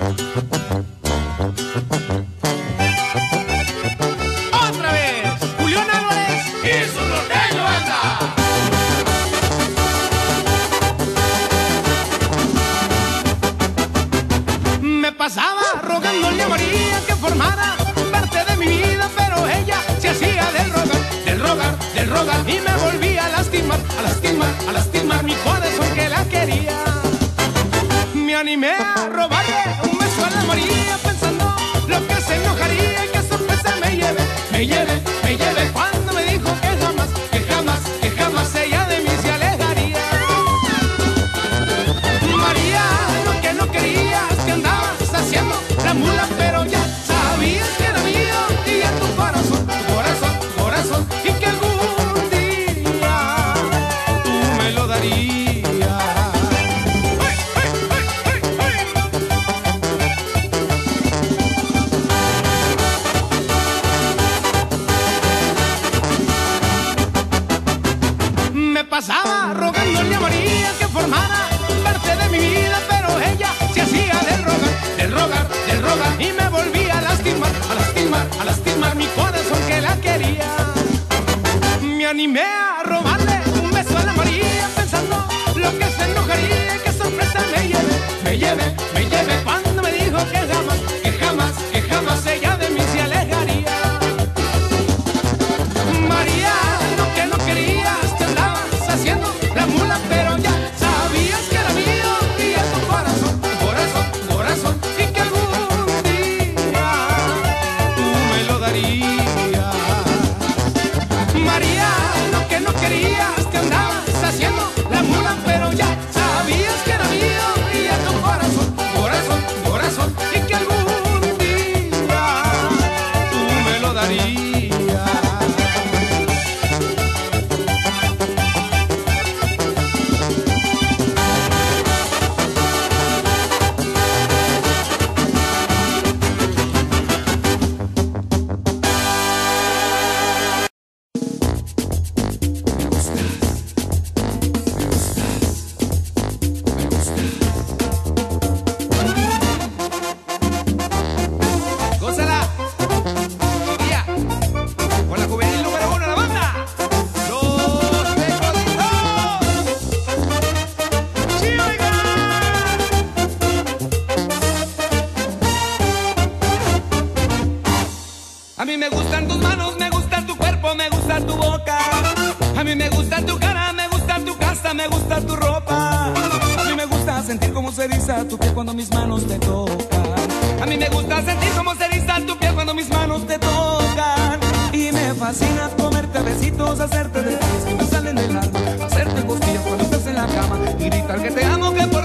Otra vez Julio Navares y su rotelio anda. Me pasaba rogándole a María que formara parte de mi vida, pero ella se hacía del rogar, del rogar, del rogar y me volvía a lastimar, a lastimar, a lastimar mi corazón que la quería. Me animé a robar. Yeah. María. A mí me gustan tus manos, me gusta tu cuerpo, me gusta tu boca. A mí me gusta tu cara, me gusta tu casa, me gusta tu ropa. A mí me gusta sentir cómo se eriza tu piel cuando mis manos te tocan. A mí me gusta sentir cómo se eriza tu piel cuando mis manos te tocan. Y me fascina comerte besitos, hacerte detalles que me salen del alma, hacerte costillas cuando estás en la cama y gritar que te amo que por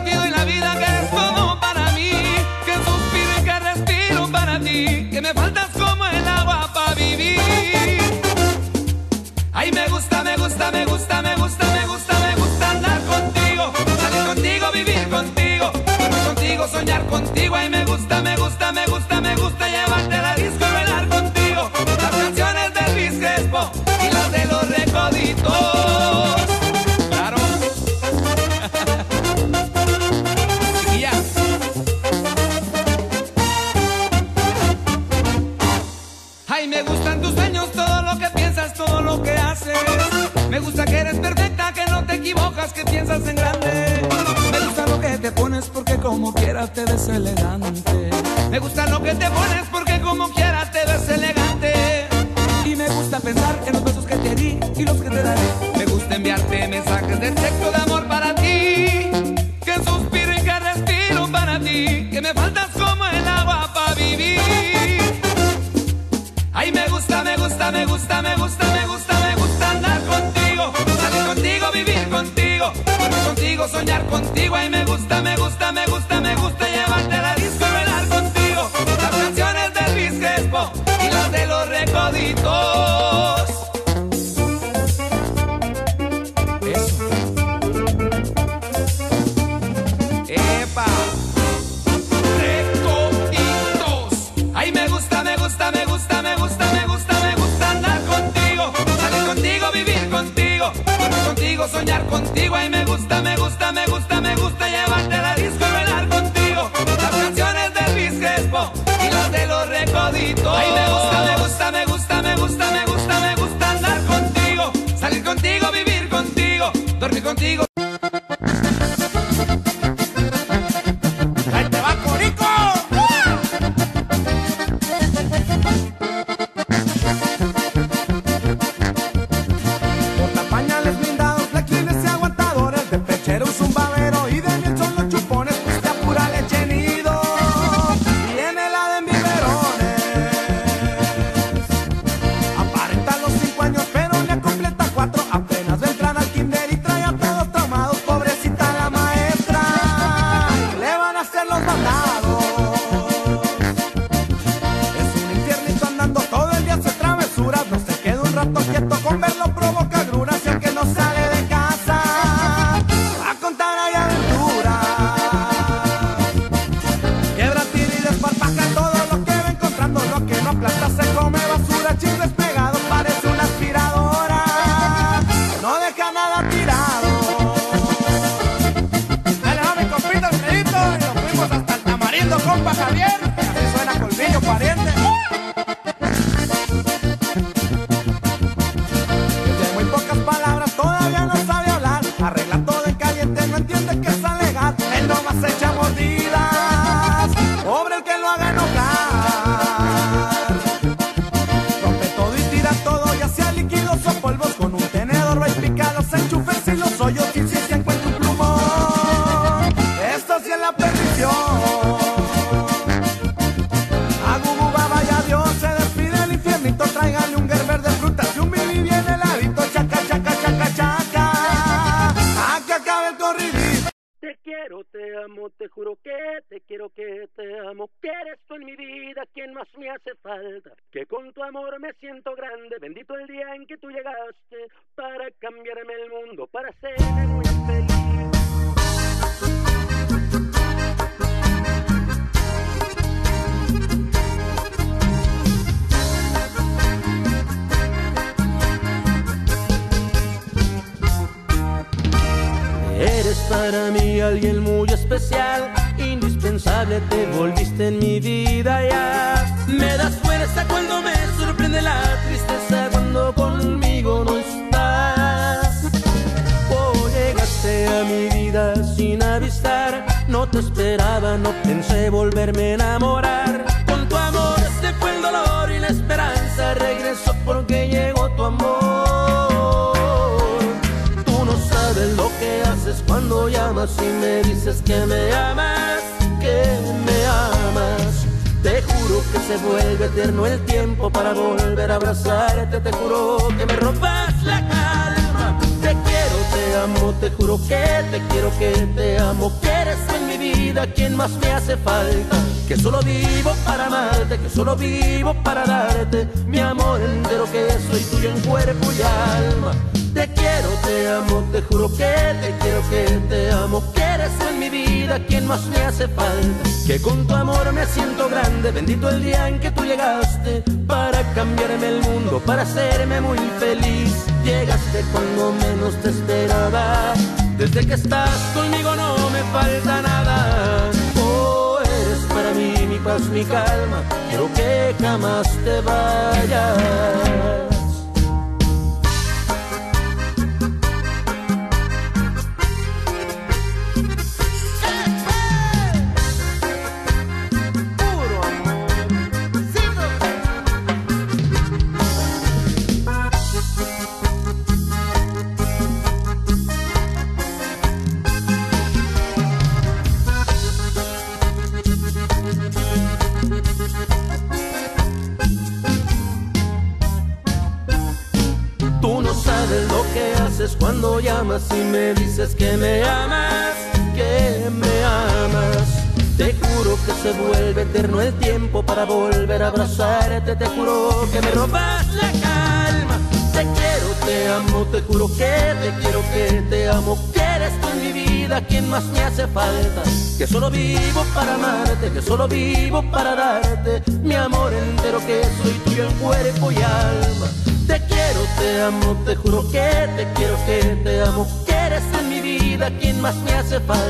eres perfecta, que no te equivocas, que piensas en grande. Me gusta lo que te pones porque como quieras te ves elegante. Me gusta lo que te pones porque como quieras te ves elegante. Y me gusta pensar en los besos que te di y los que te daré. Me gusta enviarte mensajes de texto. soñar contigo y me gusta, me gusta, me gusta. soñar contigo. Y me gusta, me gusta, me gusta, me gusta llevarte a la disco y bailar contigo. Las canciones de Luis y las de los recoditos. Ay, me gusta, me gusta, me gusta, me gusta, me gusta, me gusta andar contigo. Salir contigo, vivir contigo, dormir contigo. Compa Javier. Más me hace falta, que con tu amor me siento grande, bendito el día en que tú llegaste para cambiarme el mundo, para hacerme muy feliz. Eres para mí alguien muy especial, indispensable, te volviste en mi vida ya. Fuerza cuando me sorprende la tristeza, cuando conmigo no estás. Oh, llegaste a mi vida sin avisar, no te esperaba, no pensé volverme a enamorar. Con tu amor se fue el dolor y la esperanza, regresó porque llegó tu amor. Tú no sabes lo que haces cuando llamas y me dices que me amas, se vuelve eterno el tiempo para volver a abrazarte. Te juro que me robas la calma. Te quiero, te amo, te juro que te quiero, que te amo. Que eres en mi vida quien más me hace falta. Que solo vivo para amarte, que solo vivo para darte mi amor entero, que soy tuyo en cuerpo y alma. Te quiero, te amo, te juro que te quiero, que te amo, en mi vida quien más me hace falta. Que con tu amor me siento grande, bendito el día en que tú llegaste para cambiarme el mundo, para hacerme muy feliz. Llegaste cuando menos te esperaba, desde que estás conmigo no me falta nada. Oh, eres para mí mi paz, mi calma, quiero que jamás te vayas. Lo que haces cuando llamas y me dices que me amas, que me amas. Te juro que se vuelve eterno el tiempo para volver a abrazarte. Te juro que me robas la calma. Te quiero, te amo, te juro que te quiero, que te amo. Que eres tú en mi vida quien más me hace falta. Que solo vivo para amarte, que solo vivo para darte mi amor entero, que soy tuyo en cuerpo y alma. Te quiero, te amo, te juro que te quiero, que te amo, que eres en mi vida quien más me hace falta.